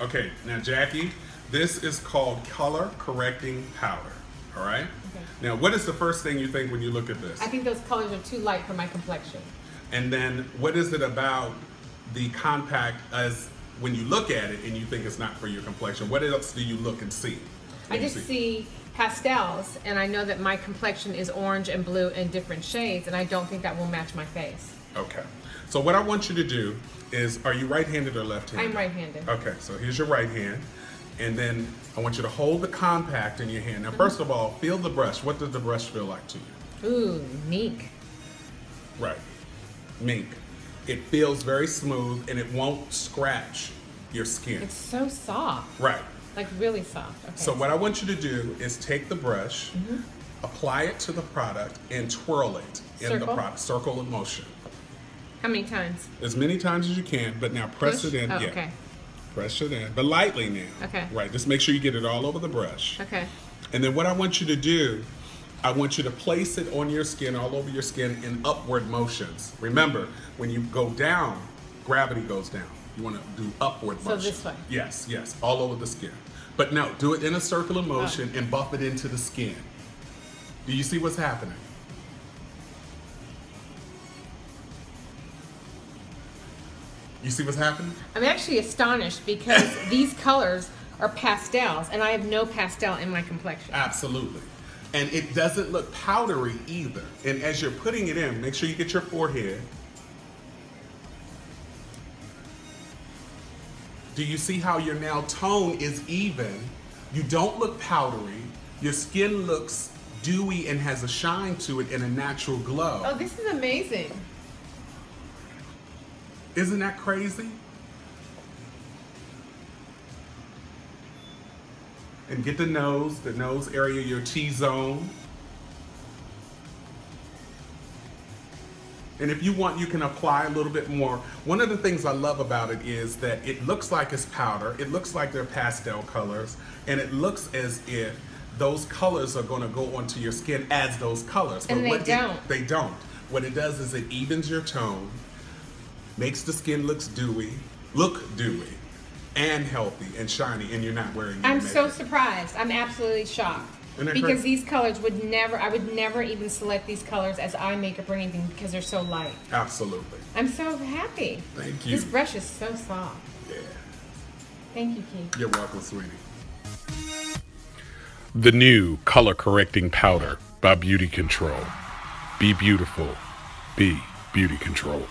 Okay, now Jackie, this is called color correcting powder. All right. Okay. Now, what is the first thing you think when you look at this? I think those colors are too light for my complexion. And then, what is it about the compact as when you look at it and you think it's not for your complexion? What else do you look and see? I What do you just see pastels, and I know that my complexion is orange and blue in different shades, and I don't think that will match my face. Okay. So what I want you to do is, are you right-handed or left-handed? I'm right-handed. Okay, so here's your right hand. And then I want you to hold the compact in your hand. Now, mm-hmm. first of all, feel the brush. What does the brush feel like to you? Ooh, meek. Right. Mink. It feels very smooth and it won't scratch your skin. It's so soft, right. Like really soft. Okay. So what I want you to do is take the brush, Mm-hmm. apply it to the product, and twirl it in the Circle? product. Circle in motion. How many times? As many times as you can, but now press Push? it in. Oh, yeah. okay. Press it in, but lightly now. Okay. Right. Just make sure you get it all over the brush. Okay. And then what I want you to do, I want you to place it on your skin, all over your skin in upward motions. Remember, when you go down, gravity goes down. You want to do upward motion. So this way? Yes, yes, all over the skin. But no, do it in a circular Oh. motion and buff it into the skin. Do you see what's happening? You see what's happening? I'm actually astonished because these colors are pastels, and I have no pastel in my complexion. Absolutely. And it doesn't look powdery either. And as you're putting it in, make sure you get your forehead. Do you see how your now tone is even? You don't look powdery. Your skin looks dewy and has a shine to it and a natural glow. Oh, this is amazing. Isn't that crazy? And get the nose, the nose area, your T And if you want, you can apply a little bit more. One of the things I love about it is that it looks like it's powder, it looks like they're pastel colors, and it looks as if those colors are going to go onto your skin as those colors. And they what don't. they don't. What it does is it evens your tone, makes the skin looks dewy, look dewy, and healthy and shiny, and you're not wearing. I'm so surprised. I'm absolutely shocked. Isn't that Because crazy? these colors would never, I would never even select these colors as eye makeup or anything because they're so light. Absolutely. I'm so happy. Thank you. This brush is so soft. Yeah. Thank you, Keith. You're welcome, sweetie. The new color correcting powder by BeautiControl. Be beautiful. Be BeautiControl.